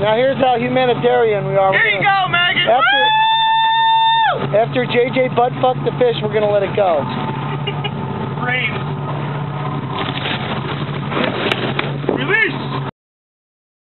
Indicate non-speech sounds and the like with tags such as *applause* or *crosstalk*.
Now here's how humanitarian we are. Here We're you go, Maggie. After- After JJ butt fucked the fish, we're gonna let it go. *laughs* Brains.